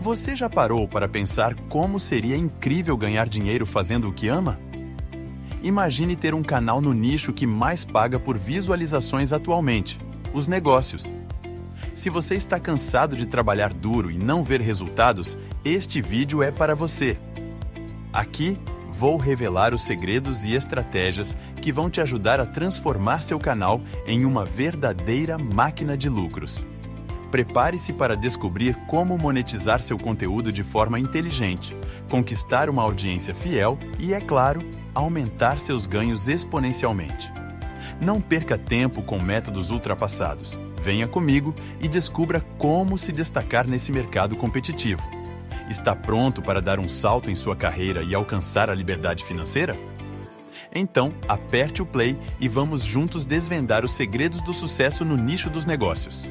Você já parou para pensar como seria incrível ganhar dinheiro fazendo o que ama? Imagine ter um canal no nicho que mais paga por visualizações atualmente: os negócios. Se você está cansado de trabalhar duro e não ver resultados, este vídeo é para você. Aqui vou revelar os segredos e estratégias que vão te ajudar a transformar seu canal em uma verdadeira máquina de lucros. Prepare-se para descobrir como monetizar seu conteúdo de forma inteligente, conquistar uma audiência fiel e, é claro, aumentar seus ganhos exponencialmente. Não perca tempo com métodos ultrapassados. Venha comigo e descubra como se destacar nesse mercado competitivo. Está pronto para dar um salto em sua carreira e alcançar a liberdade financeira? Então, aperte o play e vamos juntos desvendar os segredos do sucesso no nicho dos negócios.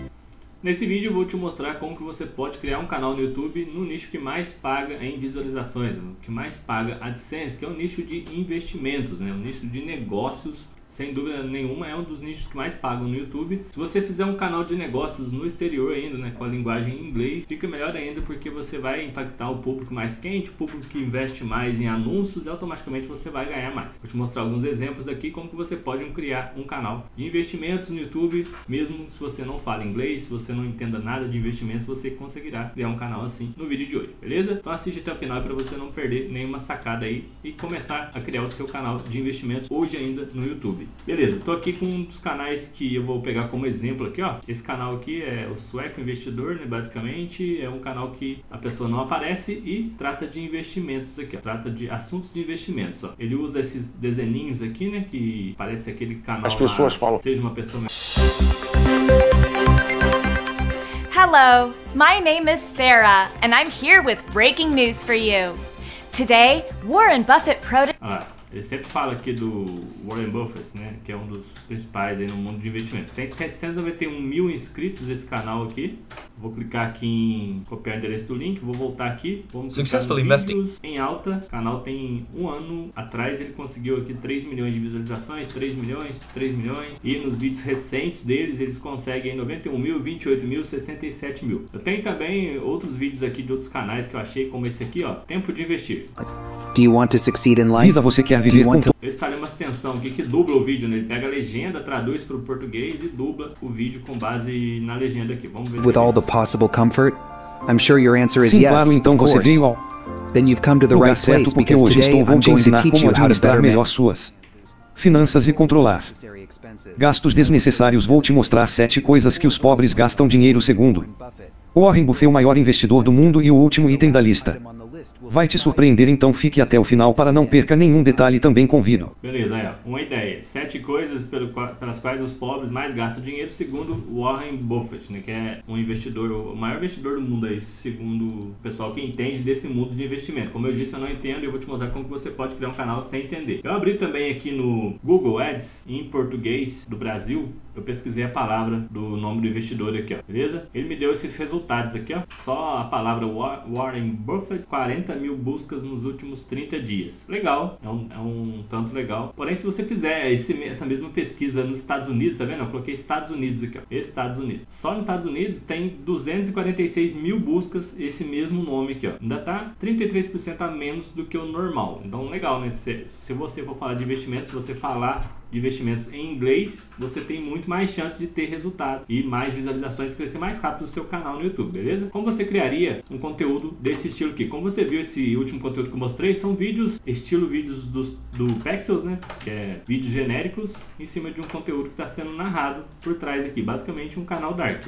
Nesse vídeo eu vou te mostrar como que você pode criar um canal no YouTube no nicho que mais paga em visualizações, que mais paga AdSense, que é o nicho de investimentos, né? o nicho de negócios sem dúvida nenhuma é um dos nichos que mais pagam no YouTube. Se você fizer um canal de negócios no exterior ainda, né, com a linguagem em inglês, fica melhor ainda porque você vai impactar o público mais quente, o público que investe mais em anúncios e automaticamente você vai ganhar mais. Vou te mostrar alguns exemplos aqui como que você pode criar um canal de investimentos no YouTube, mesmo se você não fala inglês, se você não entenda nada de investimentos, você conseguirá criar um canal assim no vídeo de hoje, beleza? Então assiste até o final para você não perder nenhuma sacada aí e começar a criar o seu canal de investimentos hoje ainda no YouTube. YouTube. Beleza, tô aqui com um dos canais que eu vou pegar como exemplo aqui, ó. Esse canal aqui é o Sueco Investidor, né? Basicamente é um canal que a pessoa não aparece e trata de investimentos aqui, ó. Trata de assuntos de investimentos, ó. Ele usa esses desenhinhos aqui, né? Que parece aquele canal. As pessoas lá, falam. Seja uma pessoa. Hello, my name is Sarah, and I'm here with breaking news for you. Today, Warren Buffett proto. Ah, ele sempre fala aqui do Warren Buffett, né, que é um dos principais aí no mundo de investimento. Tem 791 mil inscritos esse canal aqui. Vou clicar aqui em copiar o endereço do link, vou voltar aqui. Vamos Successful Investing. Em alta, o canal tem um ano atrás ele conseguiu aqui 3 milhões de visualizações, 3 milhões, 3 milhões. E nos vídeos recentes deles eles conseguem 91 mil, 28 mil, 67 mil. Eu tenho também outros vídeos aqui de outros canais que eu achei, como esse aqui, ó. Tempo de investir. Do you want to succeed in life? Viva você quer viver com... Eu instalei uma extensão aqui que dubla o vídeo, né? Ele pega a legenda, traduz para o português e dubla o vídeo com base na legenda aqui. Vamos ver With all the possible comfort? I'm sure your answer is Sim, yes. claro, então você veio ao Then you've come to the lugar right certo place porque because hoje today estou vou I'm te to ensinar como you how to administrar better melhor suas finanças e controlar gastos desnecessários. Vou te mostrar sete coisas que os pobres gastam dinheiro segundo Warren Buffett, o maior investidor do mundo e o último item da lista. Vai te surpreender, então fique até o final para não perca nenhum detalhe. Também convido. Beleza, é uma ideia. Sete coisas pelo, pelas quais os pobres mais gastam dinheiro, segundo Warren Buffett, né, que é um investidor, o maior investidor do mundo aí, segundo o pessoal que entende desse mundo de investimento. Como eu disse, eu não entendo e eu vou te mostrar como você pode criar um canal sem entender. Eu abri também aqui no Google Ads, em português do Brasil, eu pesquisei a palavra do nome do investidor aqui, ó, beleza? Ele me deu esses resultados aqui, ó. Só a palavra Warren Buffett, 40 mil buscas nos últimos 30 dias. Legal, é um, é um tanto legal. Porém, se você fizer esse, essa mesma pesquisa nos Estados Unidos, tá vendo? Eu coloquei Estados Unidos aqui, ó. Estados Unidos. Só nos Estados Unidos tem 246 mil buscas esse mesmo nome aqui, ó. Ainda tá 33% a menos do que o normal. Então, legal, né? Se, se você for falar de investimentos, se você falar de investimentos em inglês, você tem muito mais chance de ter resultados e mais visualizações, crescer mais rápido o seu canal no YouTube, beleza? Como você criaria um conteúdo desse estilo aqui? Como você viu esse último conteúdo que eu mostrei, são vídeos, estilo vídeos do, do Pexels, né? Que é vídeos genéricos em cima de um conteúdo que está sendo narrado por trás aqui, basicamente um canal Dark.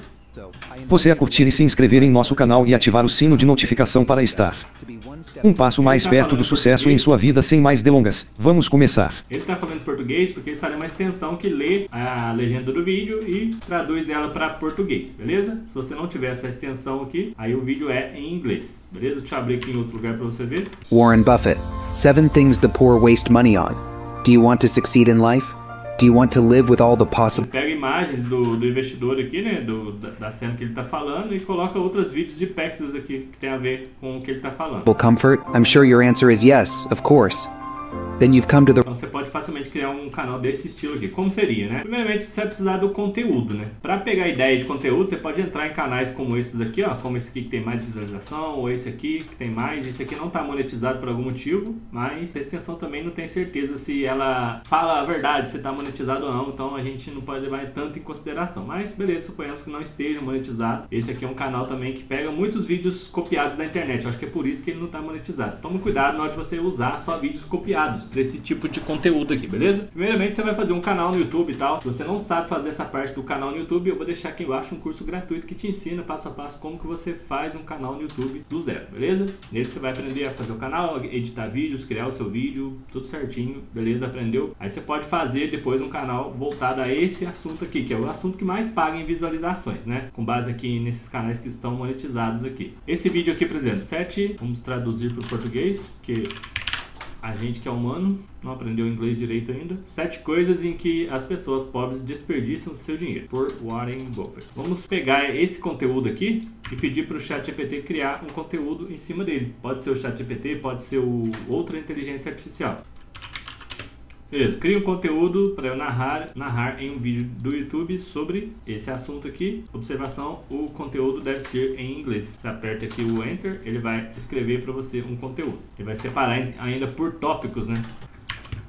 Você a curtir e se inscrever em nosso canal e ativar o sino de notificação para estar um passo mais perto do sucesso em sua vida sem mais delongas. Vamos começar. Ele está falando português porque está uma extensão que lê a legenda do vídeo e traduz ela para português, beleza? Se você não tiver essa extensão aqui, aí o vídeo é em inglês, beleza? Deixa eu abrir aqui em outro lugar para você ver. Warren Buffett, seven things the poor waste money on. Do you want to succeed in life? Do you want to live with all the possible? Imagens do, do investidor aqui, né, do, da, cena que ele está falando e coloca outros vídeos de Pexels aqui que tem a ver com o que ele está falando. Comfort? I'm sure your answer is yes, of course. Then you've come to the Então você pode facilmente criar um canal desse estilo aqui. Como seria, né? Primeiramente você vai precisar do conteúdo, né? Para pegar ideia de conteúdo, você pode entrar em canais como esses aqui, ó, como esse aqui que tem mais visualização, ou esse aqui que tem mais. Esse aqui não está monetizado por algum motivo, mas a extensão também não tem certeza se ela fala a verdade, se está monetizado ou não. Então a gente não pode levar tanto em consideração. Mas beleza, suponhamos que não esteja monetizado. Esse aqui é um canal também que pega muitos vídeos copiados da internet. Eu acho que é por isso que ele não está monetizado. Tome cuidado na hora de você usar só vídeos copiados para esse tipo de conteúdo aqui, beleza? Primeiramente você vai fazer um canal no YouTube e tal. Se você não sabe fazer essa parte do canal no YouTube, eu vou deixar aqui embaixo um curso gratuito que te ensina passo a passo como que você faz um canal no YouTube do zero, beleza? Nele você vai aprender a fazer o canal, editar vídeos, criar o seu vídeo, tudo certinho, beleza? Aprendeu? Aí você pode fazer depois um canal voltado a esse assunto aqui, que é o assunto que mais paga em visualizações, né? Com base aqui nesses canais que estão monetizados aqui. Esse vídeo aqui, por exemplo, 7, vamos traduzir para o português, que a gente que é humano não aprendeu inglês direito ainda. Sete coisas em que as pessoas pobres desperdiçam seu dinheiro, por Warren Buffett. Vamos pegar esse conteúdo aqui e pedir para o ChatGPT criar um conteúdo em cima dele. Pode ser o ChatGPT, pode ser outra inteligência artificial. Beleza, cria um conteúdo para eu narrar, narrar em um vídeo do YouTube sobre esse assunto aqui. Observação, o conteúdo deve ser em inglês. Você aperta aqui o Enter, ele vai escrever para você um conteúdo. Ele vai separar ainda por tópicos, né?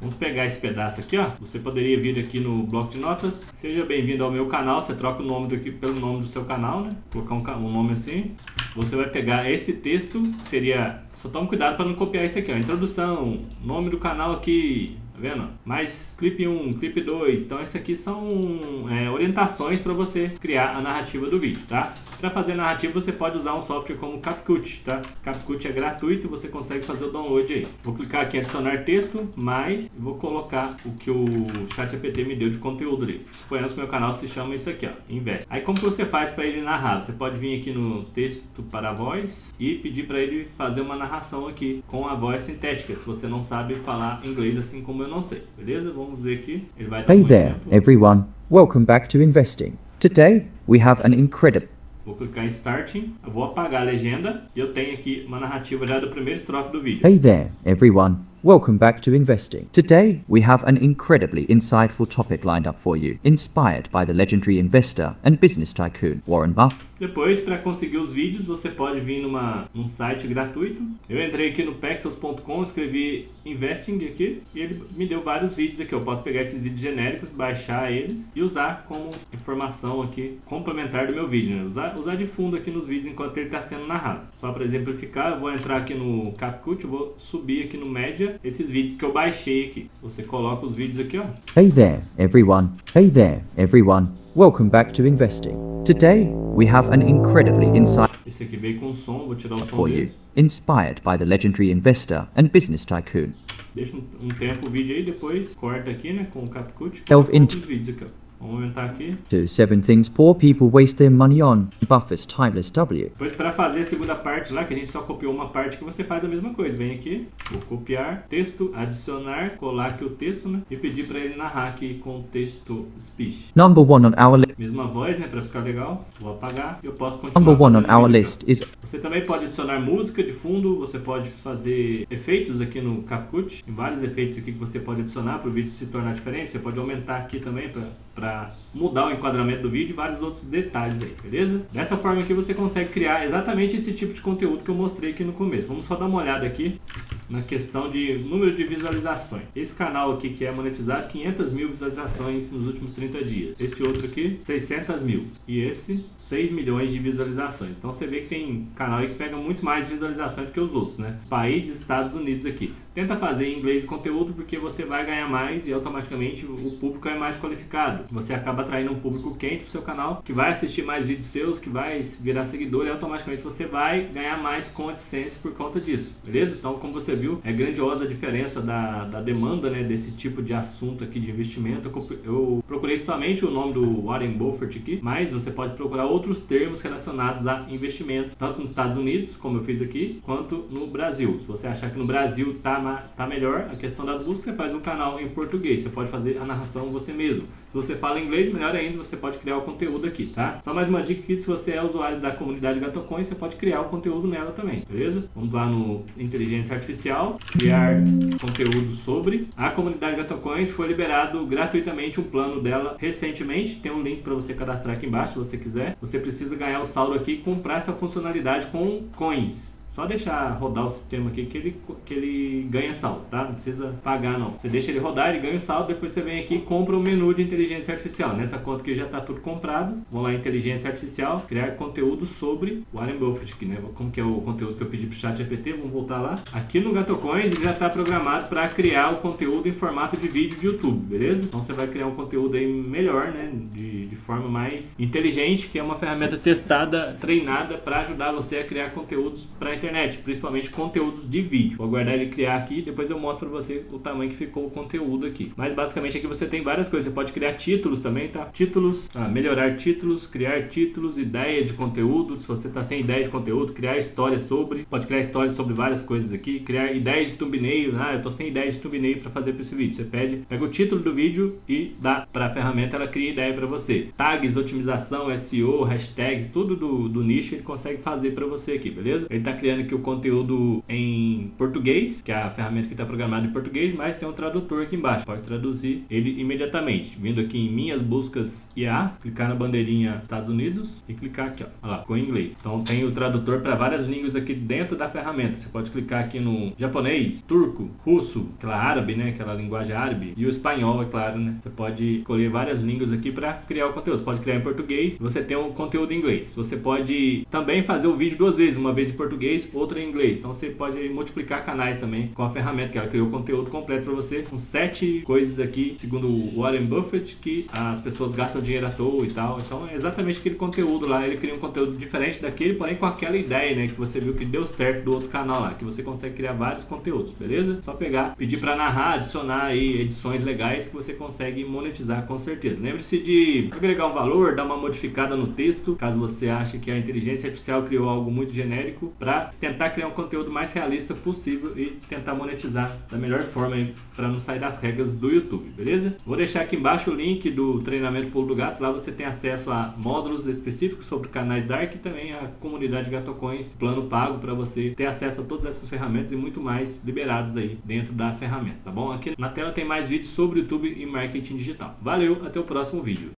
Vamos pegar esse pedaço aqui, ó. Você poderia vir aqui no bloco de notas. Seja bem-vindo ao meu canal. Você troca o nome daqui pelo nome do seu canal, né? Colocar um, um nome assim. Você vai pegar esse texto, seria... Só tome cuidado para não copiar esse aqui, ó. Introdução, nome do canal aqui, Tá vendo? Mais clipe 1, clipe 2. Então, esse aqui são é, orientações para você criar a narrativa do vídeo, tá? Para fazer narrativa, você pode usar um software como CapCut, tá? CapCut é gratuito, você consegue fazer o download aí. Vou clicar aqui em adicionar texto, mas vou colocar o que o ChatGPT me deu de conteúdo ali. Suponhamos que meu canal se chama isso aqui, ó, Invest. Aí, como que você faz para ele narrar? Você pode vir aqui no texto para voz e pedir para ele fazer uma narração aqui com a voz sintética, se você não sabe falar inglês assim como eu não sei, beleza? Vamos ver aqui. Ele vai Hey there, everyone. Welcome back to investing. Today, we have an incredible. Vou clicar em Starting, eu vou apagar a legenda e eu tenho aqui uma narrativa já do primeiro estrofe do vídeo. Hey there, everyone. Welcome back to investing. Today, we have an incredibly insightful topic lined up for you, inspired by the legendary investor and business tycoon Warren Buffett. Depois, para conseguir os vídeos, você pode vir numa, num site gratuito. Eu entrei aqui no pexels.com, escrevi Investing aqui e ele me deu vários vídeos aqui. Eu posso pegar esses vídeos genéricos, baixar eles e usar como informação aqui complementar do meu vídeo. Né? Usar, usar de fundo aqui nos vídeos enquanto ele está sendo narrado. Só para exemplificar, eu vou entrar aqui no CapCut, vou subir aqui no Média esses vídeos que eu baixei aqui. Você coloca os vídeos aqui, ó. Hey there, everyone. Hey there, everyone. Welcome back to investing. Today, we have an incredibly insightful Esse aqui veio com som, vou tirar o som for you, dele. inspired by the legendary investor and business tycoon Deixa um, um tempo o vídeo aí, depois corta aqui, né, com o CapCut. Elf coloca int- vídeos aqui, ó. Vamos aumentar aqui. to seven things poor people waste their money on. Buffett's timeless W. Depois, para fazer a segunda parte lá, que a gente só copiou uma parte, que você faz a mesma coisa. Vem aqui, vou copiar, texto, adicionar, colar aqui o texto, né? E pedir para ele narrar aqui com texto speech. Number one on our list. Mesma voz, né? Para ficar legal. Vou apagar eu posso continuar. Number one on our vídeo list aqui, is. Você também pode adicionar música de fundo, você pode fazer efeitos aqui no CapCut. Tem vários efeitos aqui que você pode adicionar para o vídeo se tornar diferente. Você pode aumentar aqui também para mudar o enquadramento do vídeo e vários outros detalhes aí, beleza? Dessa forma aqui você consegue criar exatamente esse tipo de conteúdo que eu mostrei aqui no começo. Vamos só dar uma olhada aqui na questão de número de visualizações. Esse canal aqui que é monetizado, 500 mil visualizações nos últimos 30 dias. Este outro aqui, 600 mil. E esse, 6 milhões de visualizações. Então você vê que tem canal aí que pega muito mais visualizações do que os outros, né? País Estados Unidos aqui. Tenta fazer em inglês conteúdo porque você vai ganhar mais e automaticamente o público é mais qualificado. Você acaba atraindo um público quente pro seu canal, que vai assistir mais vídeos seus, que vai virar seguidor e automaticamente você vai ganhar mais com AdSense por conta disso, beleza? Então, como você viu, é grandiosa a diferença da, da demanda, né, desse tipo de assunto aqui de investimento. Eu, procurei somente o nome do Warren Buffett aqui, mas você pode procurar outros termos relacionados a investimento, tanto nos Estados Unidos, como eu fiz aqui, quanto no Brasil. Se você achar que no Brasil tá, ma- tá melhor a questão das buscas, você faz um canal em português. Você pode fazer a narração você mesmo. Se você fala inglês, melhor ainda, você pode criar o conteúdo aqui, tá? Só mais uma dica aqui, se você é usuário da comunidade Gatocoin, você pode criar o conteúdo nela também, beleza? Vamos lá no Inteligência Artificial, criar conteúdo sobre. A comunidade Gatocoins foi liberado gratuitamente um plano dela recentemente, tem um link para você cadastrar aqui embaixo se você quiser. Você precisa ganhar o saldo aqui e comprar essa funcionalidade com coins. Só deixar rodar o sistema aqui que ele, que ele ganha saldo, tá? Não precisa pagar não. Você deixa ele rodar, ele ganha o saldo, depois você vem aqui e compra o menu de inteligência artificial. Nessa conta que já está tudo comprado, vou lá em inteligência artificial, criar conteúdo sobre Warren Buffett aqui, né? Como que é o conteúdo que eu pedi pro chat GPT, vamos voltar lá. Aqui no GatoCoins ele já está programado para criar o conteúdo em formato de vídeo de YouTube, beleza? Então você vai criar um conteúdo aí melhor, né? De, de forma mais inteligente, que é uma ferramenta testada, treinada para ajudar você a criar conteúdos para internet, principalmente conteúdos de vídeo. Vou aguardar ele criar aqui depois eu mostro para você o tamanho que ficou o conteúdo aqui. Mas basicamente aqui você tem várias coisas. Você pode criar títulos também, tá? Títulos, ah, melhorar títulos, criar títulos, ideia de conteúdo. Se você tá sem ideia de conteúdo, criar histórias sobre. Pode criar histórias sobre várias coisas aqui. Criar ideias de thumbnail. Ah, eu tô sem ideia de thumbnail para fazer para esse vídeo. Você pede, pega o título do vídeo e dá para a ferramenta, ela cria ideia para você. Tags, otimização, SEO, hashtags, tudo do, do nicho ele consegue fazer para você aqui, beleza? Ele tá criando aqui o conteúdo em português, que é a ferramenta que está programada em português, mas tem um tradutor aqui embaixo. Pode traduzir ele imediatamente. Vindo aqui em minhas buscas IA, clicar na bandeirinha Estados Unidos e clicar aqui, ó, olha lá, com inglês. Então tem o tradutor para várias línguas aqui dentro da ferramenta. Você pode clicar aqui no japonês, turco, russo, aquela árabe, né, aquela linguagem árabe e o espanhol, é claro, né. Você pode escolher várias línguas aqui para criar o conteúdo. Você pode criar em português, você tem o conteúdo em inglês. Você pode também fazer o vídeo duas vezes, uma vez em português português, outra em inglês. Então você pode multiplicar canais também com a ferramenta que ela criou conteúdo completo para você, com sete coisas aqui, segundo o Warren Buffett, que as pessoas gastam dinheiro à toa e tal. Então é exatamente aquele conteúdo lá. Ele cria um conteúdo diferente daquele, porém com aquela ideia, né, que você viu que deu certo do outro canal lá, que você consegue criar vários conteúdos, beleza? Só pegar, pedir para narrar, adicionar aí edições legais que você consegue monetizar com certeza. Lembre-se de agregar um valor, dar uma modificada no texto, caso você ache que a inteligência artificial criou algo muito genérico, para tentar criar um conteúdo mais realista possível e tentar monetizar da melhor forma para não sair das regras do YouTube, beleza? Vou deixar aqui embaixo o link do treinamento Pulo do Gato, lá você tem acesso a módulos específicos sobre canais Dark e também a comunidade Gatocões, plano pago para você ter acesso a todas essas ferramentas e muito mais liberados aí dentro da ferramenta, tá bom? Aqui na tela tem mais vídeos sobre YouTube e marketing digital. Valeu, até o próximo vídeo.